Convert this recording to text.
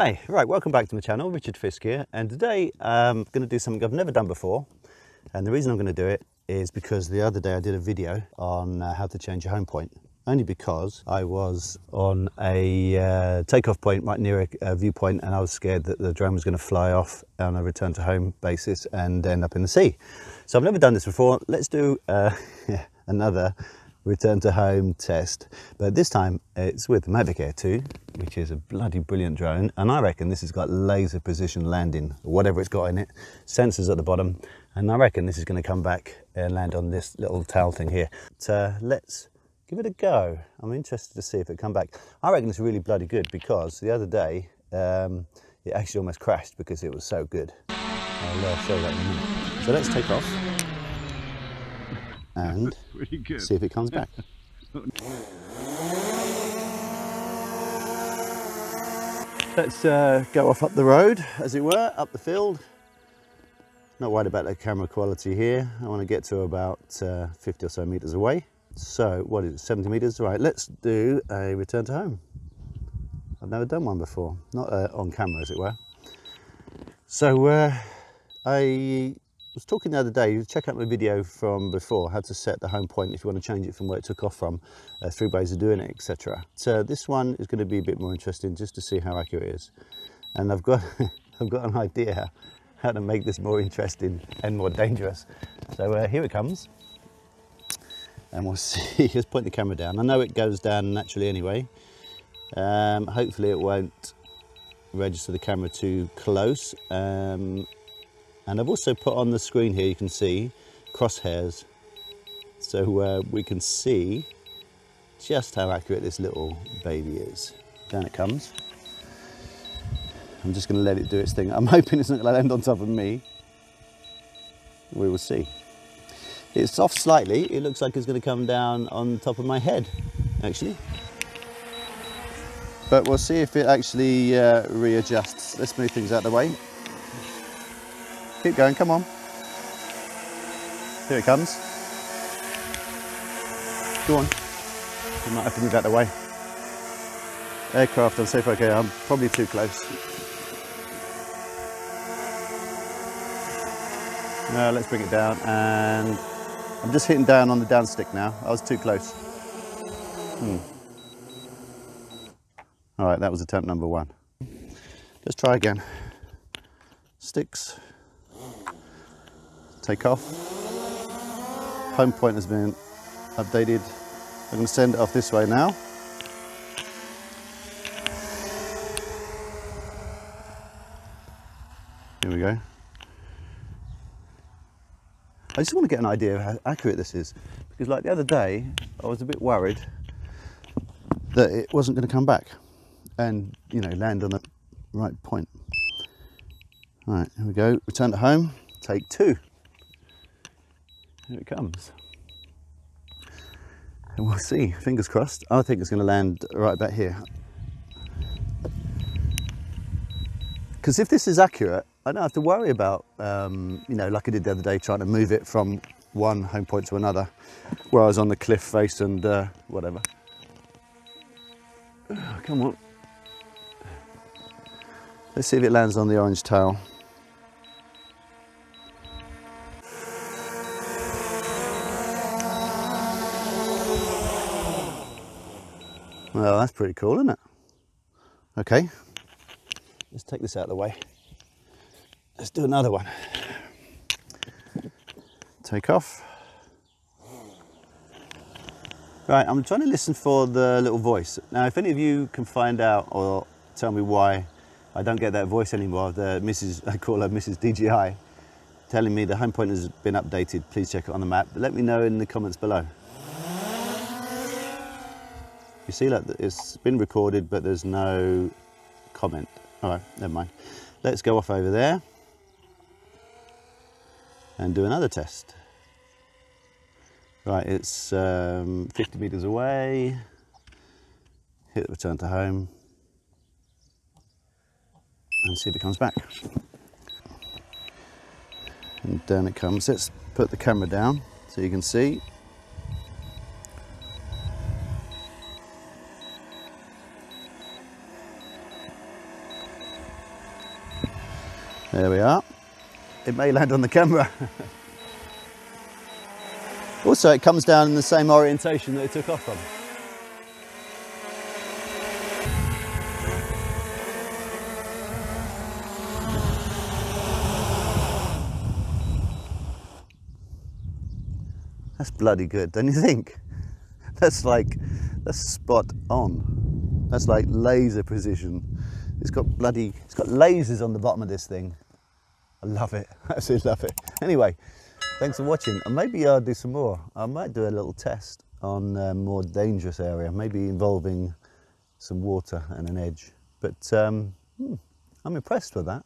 Hi, right, welcome back to my channel, Richard Fiske here, and today I'm going to do something I've never done before, and the reason I'm going to do it is because the other day I did a video on uh, how to change your home point, only because I was on a uh, takeoff point right near a, a, viewpoint and I was scared that the drone was going to fly off on a return to home basis and end up in the sea. So I've never done this before, let's do uh, another return to home test. But this time it's with the Mavic Air 2, which is a bloody brilliant drone. And I reckon this has got laser precision landing, whatever it's got in it, sensors at the bottom. And I reckon this is gonna come back and land on this little towel thing here. So let's give it a go. I'm interested to see if it come back. I reckon it's really bloody good because the other day, um, it actually almost crashed because it was so good. I'll uh, show that in a minute. So let's take off and see if it comes back. Let's uh, go off up the road, as it were, up the field. Not worried about the camera quality here. I want to get to about uh, 50 or so meters away. So, what is it, 70 meters? Right, let's do a return to home. I've never done one before, not uh, on camera, as it were. So, uh, I was talking the other day, check out my video from before, how to set the home point if you want to change it from where it took off from, uh, three ways of doing it, etc. So this one is going to be a bit more interesting just to see how accurate it is. And I've got, I've got an idea how to make this more interesting and more dangerous. So uh, here it comes. And we'll see, just point the camera down. I know it goes down naturally anyway. Um, hopefully it won't register the camera too close. Um, and I've also put on the screen here, you can see crosshairs. So uh, we can see just how accurate this little baby is. Down it comes. I'm just gonna let it do its thing. I'm hoping it's not gonna land on top of me. We will see. It's off slightly. It looks like it's gonna come down on top of my head, actually. But we'll see if it actually uh, readjusts. Let's move things out of the way. Keep going, come on. Here it comes. Go on. You might have to move out the way. Aircraft, I'm safe okay, I'm probably too close. No, let's bring it down and I'm just hitting down on the down stick now. I was too close. Hmm. All right, that was attempt number one. Let's try again. Sticks, take off. Home point has been updated. I'm going to send it off this way now. Here we go. I just want to get an idea of how accurate this is because like the other day I was a bit worried that it wasn't going to come back and you know land on the right point. All right, here we go. Return to home, take two. Here it comes. And we'll see, fingers crossed. I think it's going to land right about here. Because if this is accurate, I don't have to worry about, um, you know, like I did the other day, trying to move it from one home point to another, where I was on the cliff face and uh, whatever. Come on. Let's see if it lands on the orange towel. Well, that's pretty cool, isn't it? Okay, let's take this out of the way. Let's do another one. Take off. Right, I'm trying to listen for the little voice. Now, if any of you can find out or tell me why I don't get that voice anymore, the Mrs. I call her Mrs. DJI, telling me the home point has been updated, please check it on the map. But let me know in the comments below. You see that it's been recorded, but there's no comment. All right, never mind. Let's go off over there and do another test. Right, it's um, 50 meters away. Hit return to home and see if it comes back. And down it comes. Let's put the camera down so you can see. There we are. It may land on the camera. also, it comes down in the same orientation that it took off from. That's bloody good, don't you think? That's like, that's spot on. That's like laser precision. It's got bloody, it's got lasers on the bottom of this thing. I love it, I absolutely love it. Anyway, thanks for watching. And maybe I'll do some more. I might do a little test on a more dangerous area, maybe involving some water and an edge. But um, hmm, I'm impressed with that.